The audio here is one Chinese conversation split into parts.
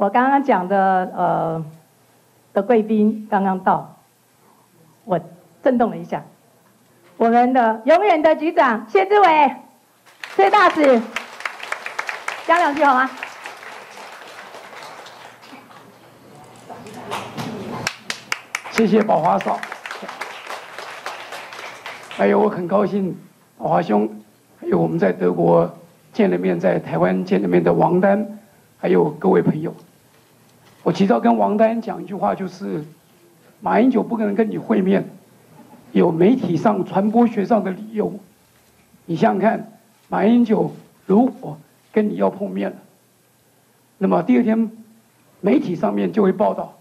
我刚刚讲的呃的贵宾刚刚到，我震动了一下。我们的永远的局长谢志伟，谢大使，讲两句好吗？谢谢宝华嫂，还有我很高兴宝华兄，还有我们在德国见了面，在台湾见了面的王丹，还有各位朋友。我其实要跟王丹讲一句话，就是马英九不可能跟你会面，有媒体上、传播学上的理由。你想想看，马英九如果跟你要碰面了，那么第二天媒体上面就会报道，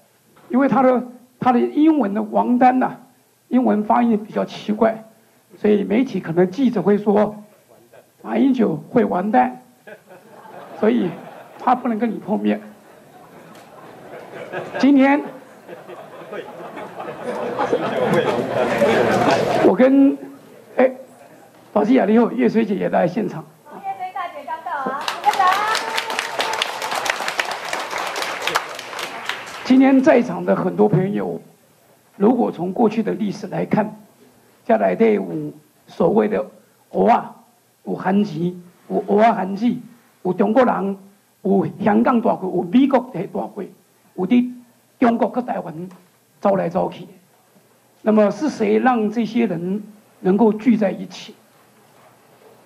因为他的。他的英文的王丹呐，英文发音比较奇怪，所以媒体可能记者会说，马英九会完蛋，所以他不能跟你碰面。今天，我跟哎，保时亚利后叶水姐也在现场。叶水大姐刚到啊，今天在场的很多朋友，如果从过去的历史来看，下来的有所谓的“俄啊”，有韩籍，有欧啊韩籍，有中国人，有香港大会，有美国的大会，有的中国各代文招来招去。那么是谁让这些人能够聚在一起？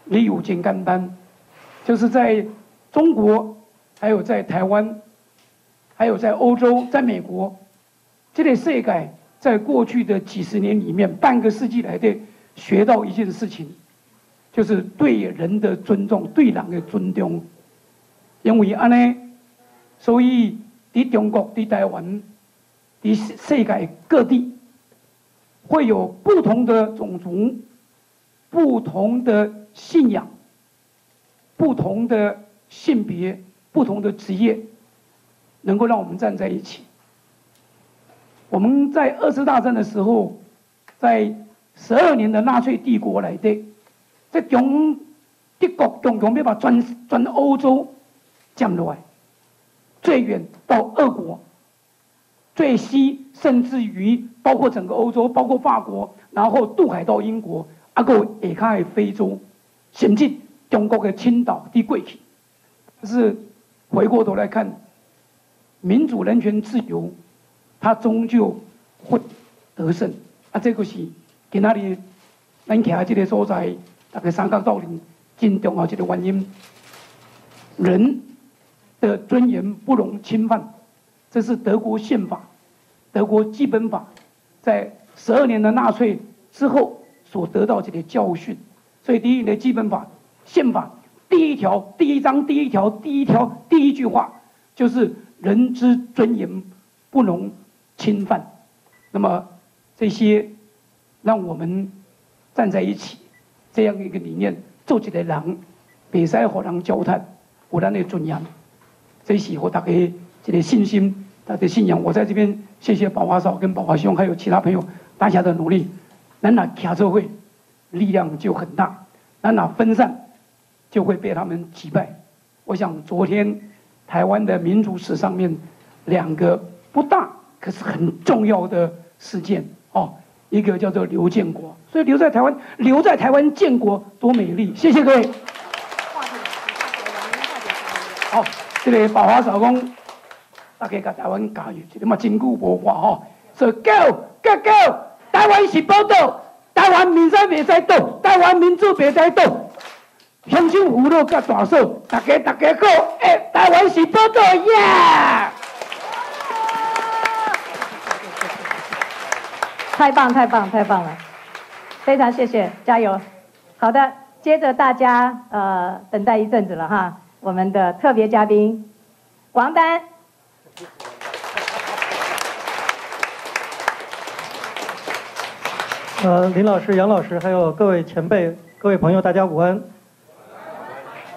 理由简单单，就是在中国，还有在台湾。还有在欧洲，在美国，这类世界在过去的几十年里面，半个世纪来的学到一件事情，就是对人的尊重，对人的尊重。因为安呢，所以在中国、在台湾、在世界各地，会有不同的种族、不同的信仰、不同的性别、不同的职业。能够让我们站在一起。我们在二次大战的时候，在十二年的纳粹帝国来的，在中帝国总共要把全全欧洲降落来，最远到俄国，最西甚至于包括整个欧洲，包括法国，然后渡海到英国，阿个也开非洲，甚至中国的青岛的过去。是回过头来看。民主、人权、自由，它终究会得胜。啊，这个是今那里咱徛这个所在，大概三角道理真重要一个原因。人的尊严不容侵犯，这是德国宪法、德国基本法在十二年的纳粹之后所得到这个教训。所以，第一的基本法、宪法第一条、第一章第一条、第一条第一句话就是。人之尊严不容侵犯，那么这些让我们站在一起，这样一个理念，做起来人，别使和人交谈，有咱的尊严，这是我大家这个信心，大家信仰。我在这边谢谢宝华嫂跟宝华兄，还有其他朋友大家的努力。咱那卡车会力量就很大，咱那分散就会被他们击败。我想昨天。台湾的民主史上面，两个不大可是很重要的事件哦，一个叫做刘建国，所以留在台湾，留在台湾建国多美丽！谢谢各位。好，这个宝华手工，大家甲台湾加油，这个嘛真久无话吼，所以 go go go，台湾是宝岛，台湾民生袂使倒，台湾民主袂使倒。乡亲福乐甲大嫂，大家大家好，哎，台湾是宝岛耶！太棒太棒太棒了，非常谢谢，加油！好的，接着大家呃等待一阵子了哈，我们的特别嘉宾王丹。呃，林老师、杨老师，还有各位前辈、各位朋友，大家午安。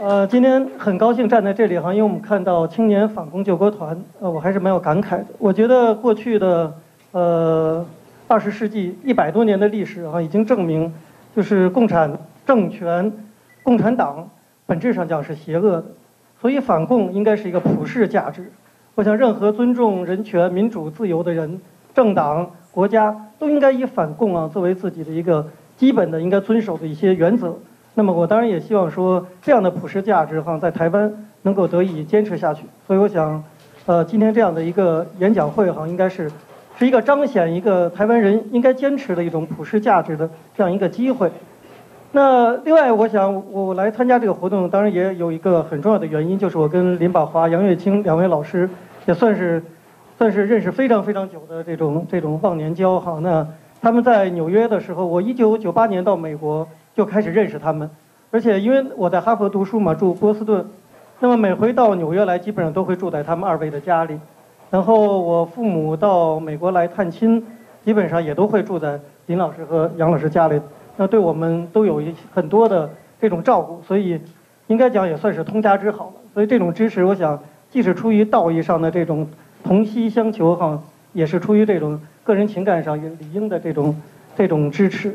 呃，今天很高兴站在这里哈，因为我们看到青年反攻救国团，呃，我还是蛮有感慨的。我觉得过去的呃二十世纪一百多年的历史哈，已经证明，就是共产政权、共产党本质上讲是邪恶的，所以反共应该是一个普世价值。我想，任何尊重人权、民主、自由的人、政党、国家，都应该以反共啊作为自己的一个基本的应该遵守的一些原则。那么，我当然也希望说，这样的普世价值哈，在台湾能够得以坚持下去。所以，我想，呃，今天这样的一个演讲会哈，应该是是一个彰显一个台湾人应该坚持的一种普世价值的这样一个机会。那另外，我想我来参加这个活动，当然也有一个很重要的原因，就是我跟林宝华、杨月清两位老师也算是算是认识非常非常久的这种这种忘年交哈。那他们在纽约的时候，我一九九八年到美国就开始认识他们，而且因为我在哈佛读书嘛，住波士顿，那么每回到纽约来，基本上都会住在他们二位的家里。然后我父母到美国来探亲，基本上也都会住在林老师和杨老师家里。那对我们都有一很多的这种照顾，所以应该讲也算是通家之好了。所以这种支持，我想既是出于道义上的这种同心相求哈，也是出于这种个人情感上也理应的这种这种支持。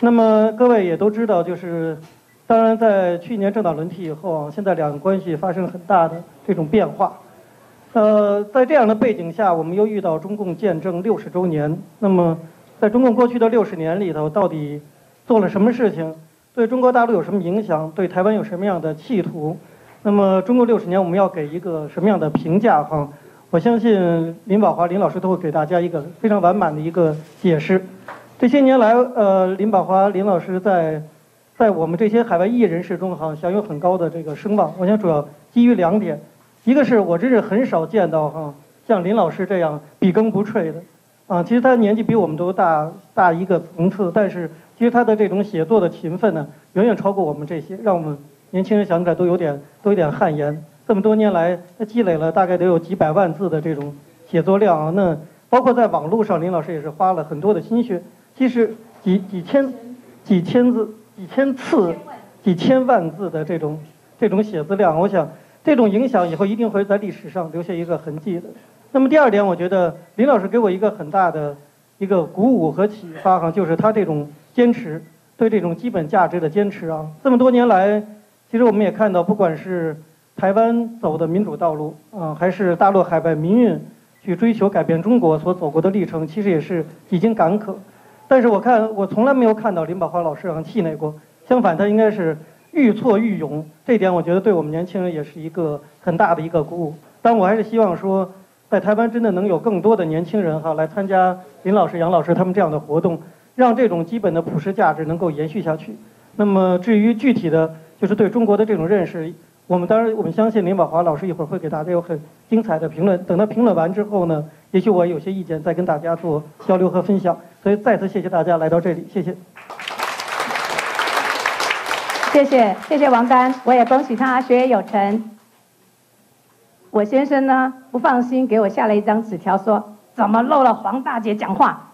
那么各位也都知道，就是当然在去年政党轮替以后啊，现在两个关系发生了很大的这种变化。呃，在这样的背景下，我们又遇到中共建政六十周年。那么在中共过去的六十年里头，到底？做了什么事情，对中国大陆有什么影响，对台湾有什么样的企图？那么中国六十年我们要给一个什么样的评价？哈，我相信林宝华林老师都会给大家一个非常完满的一个解释。这些年来，呃，林宝华林老师在在我们这些海外异人士中，哈，享有很高的这个声望。我想主要基于两点，一个是我真是很少见到哈像林老师这样笔耕不辍的，啊，其实他年纪比我们都大大一个层次，但是。其实他的这种写作的勤奋呢，远远超过我们这些，让我们年轻人想起来都有点都有点汗颜。这么多年来，他积累了大概得有几百万字的这种写作量啊。那包括在网络上，林老师也是花了很多的心血。其实几几千几千字、几千次、几千万字的这种这种写字量，我想这种影响以后一定会在历史上留下一个痕迹的。那么第二点，我觉得林老师给我一个很大的一个鼓舞和启发哈，就是他这种。坚持对这种基本价值的坚持啊，这么多年来，其实我们也看到，不管是台湾走的民主道路啊，还是大陆海外民运去追求改变中国所走过的历程，其实也是几经坎坷。但是我看，我从来没有看到林宝华老师啊气馁过，相反，他应该是愈挫愈勇。这点我觉得对我们年轻人也是一个很大的一个鼓舞。但我还是希望说，在台湾真的能有更多的年轻人哈来参加林老师、杨老师他们这样的活动。让这种基本的普世价值能够延续下去。那么至于具体的，就是对中国的这种认识，我们当然我们相信林宝华老师一会儿会给大家有很精彩的评论。等他评论完之后呢，也许我有些意见再跟大家做交流和分享。所以再次谢谢大家来到这里，谢谢。谢谢谢谢王丹，我也恭喜他学业有成。我先生呢不放心，给我下了一张纸条，说怎么漏了黄大姐讲话。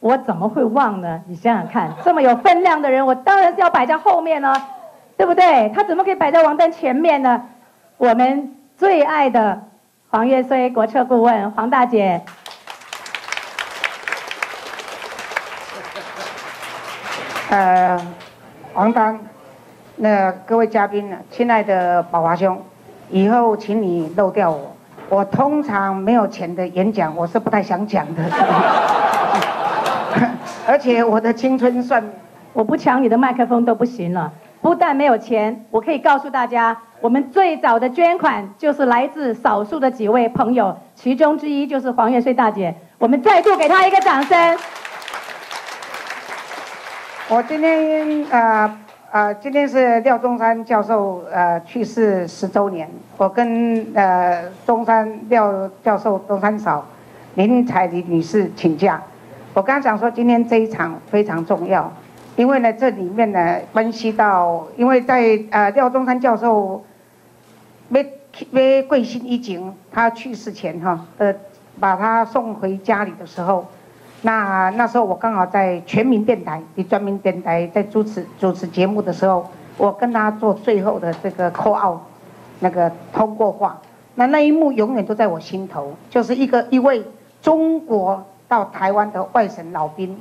我怎么会忘呢？你想想看，这么有分量的人，我当然是要摆在后面呢，对不对？他怎么可以摆在王丹前面呢？我们最爱的黄月虽国策顾问黄大姐，呃，王丹，那各位嘉宾呢，亲爱的宝华兄，以后请你漏掉我。我通常没有钱的演讲，我是不太想讲的。而且我的青春算，我不抢你的麦克风都不行了。不但没有钱，我可以告诉大家，我们最早的捐款就是来自少数的几位朋友，其中之一就是黄月穗大姐。我们再度给她一个掌声。我今天呃呃，今天是廖中山教授呃去世十周年，我跟呃中山廖教授中山嫂林彩玲女士请假。我刚想说，今天这一场非常重要，因为呢，这里面呢关系到，因为在呃廖中山教授没没贵姓一景，他去世前哈，呃，把他送回家里的时候，那那时候我刚好在全民电台，比专门电台在主持主持节目的时候，我跟他做最后的这个 call out，那个通过话，那那一幕永远都在我心头，就是一个一位中国。到台湾的外省老兵，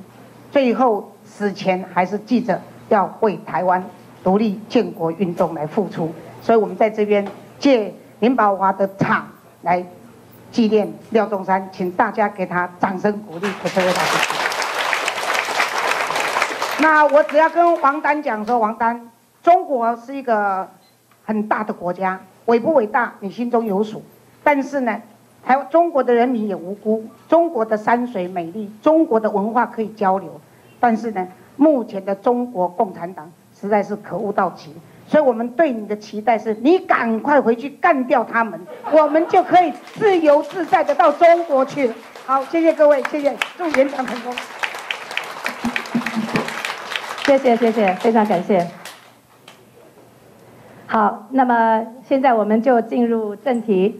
最后死前还是记着要为台湾独立建国运动来付出，所以我们在这边借林宝华的场来纪念廖仲山，请大家给他掌声鼓励，给这位大师。那我只要跟王丹讲说，王丹，中国是一个很大的国家，伟不伟大，你心中有数。但是呢，还有中国的人民也无辜，中国的山水美丽，中国的文化可以交流。但是呢，目前的中国共产党实在是可恶到极，所以我们对你的期待是你赶快回去干掉他们，我们就可以自由自在的到中国去。好，谢谢各位，谢谢，祝演讲成功。谢谢谢谢，非常感谢。好，那么现在我们就进入正题。